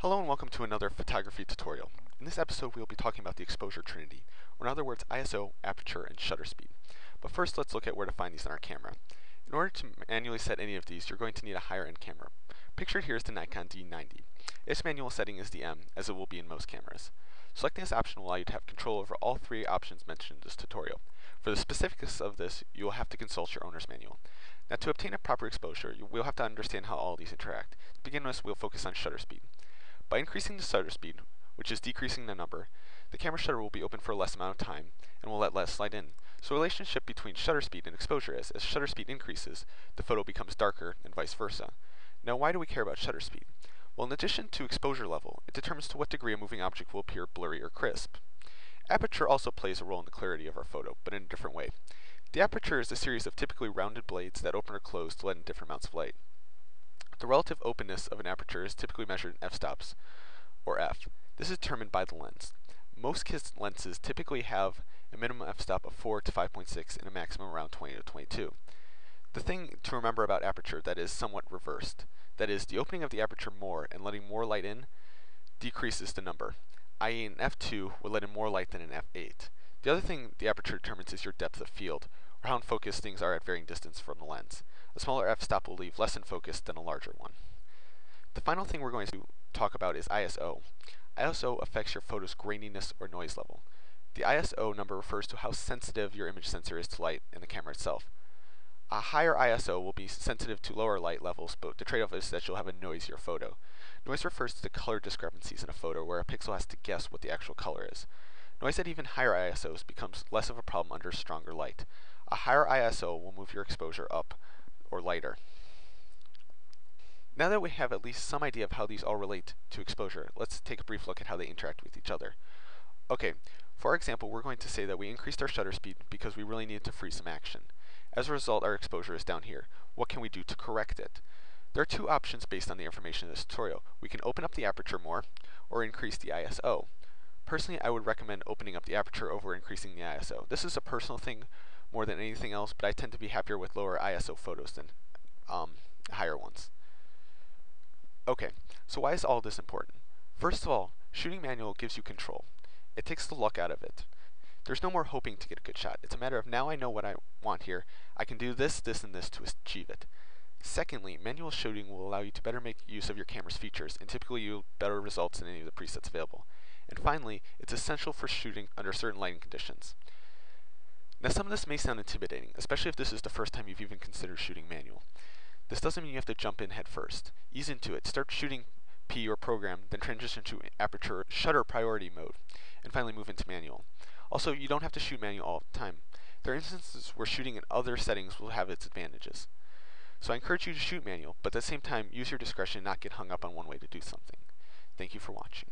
Hello and welcome to another photography tutorial. In this episode we will be talking about the exposure trinity, or in other words ISO, aperture, and shutter speed. But first let's look at where to find these on our camera. In order to manually set any of these, you're going to need a higher end camera. Pictured here is the Nikon D90. Its manual setting is the M, as it will be in most cameras. Selecting this option will allow you to have control over all three options mentioned in this tutorial. For the specifics of this, you will have to consult your owner's manual. Now to obtain a proper exposure, you will have to understand how all these interact. To begin with, we'll focus on shutter speed. By increasing the shutter speed, which is decreasing the number, the camera shutter will be open for a less amount of time and will let less light in. So the relationship between shutter speed and exposure is, as shutter speed increases, the photo becomes darker and vice versa. Now why do we care about shutter speed? Well, in addition to exposure level, it determines to what degree a moving object will appear blurry or crisp. Aperture also plays a role in the clarity of our photo, but in a different way. The aperture is a series of typically rounded blades that open or close to let in different amounts of light. The relative openness of an aperture is typically measured in f-stops, or f. This is determined by the lens. Most KISS lenses typically have a minimum f-stop of 4 to 5.6 and a maximum around 20 to 22. The thing to remember about aperture that is somewhat reversed, that is, the opening of the aperture more and letting more light in decreases the number, i.e. an f2 will let in more light than an f8. The other thing the aperture determines is your depth of field, or how in focus things are at varying distance from the lens. A smaller f-stop will leave less in focus than a larger one. The final thing we're going to talk about is ISO. ISO affects your photo's graininess or noise level. The ISO number refers to how sensitive your image sensor is to light in the camera itself. A higher ISO will be sensitive to lower light levels, but the trade-off is that you'll have a noisier photo. Noise refers to the color discrepancies in a photo where a pixel has to guess what the actual color is. Noise at even higher ISOs becomes less of a problem under stronger light. A higher ISO will move your exposure up or lighter. Now that we have at least some idea of how these all relate to exposure, let's take a brief look at how they interact with each other. Okay, for example, we're going to say that we increased our shutter speed because we really needed to freeze some action. As a result, our exposure is down here. What can we do to correct it? There are two options based on the information in this tutorial. We can open up the aperture more, or increase the ISO. Personally, I would recommend opening up the aperture over increasing the ISO. This is a personal thing more than anything else, but I tend to be happier with lower ISO photos than um, higher ones. Okay, so why is all this important? First of all, shooting manual gives you control. It takes the luck out of it. There's no more hoping to get a good shot. It's a matter of now I know what I want here. I can do this, this, and this to achieve it. Secondly, manual shooting will allow you to better make use of your camera's features and typically yield better results than any of the presets available. And finally, it's essential for shooting under certain lighting conditions. Now some of this may sound intimidating, especially if this is the first time you've even considered shooting manual. This doesn't mean you have to jump in head first. Ease into it, start shooting P or program, then transition to aperture shutter priority mode, and finally move into manual. Also, you don't have to shoot manual all the time. There are instances where shooting in other settings will have its advantages. So I encourage you to shoot manual, but at the same time, use your discretion and not get hung up on one way to do something. Thank you for watching.